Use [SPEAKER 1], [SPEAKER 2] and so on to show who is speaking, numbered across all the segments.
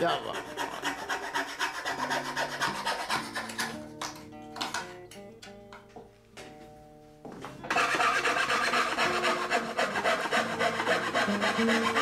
[SPEAKER 1] やば「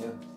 [SPEAKER 1] Yeah.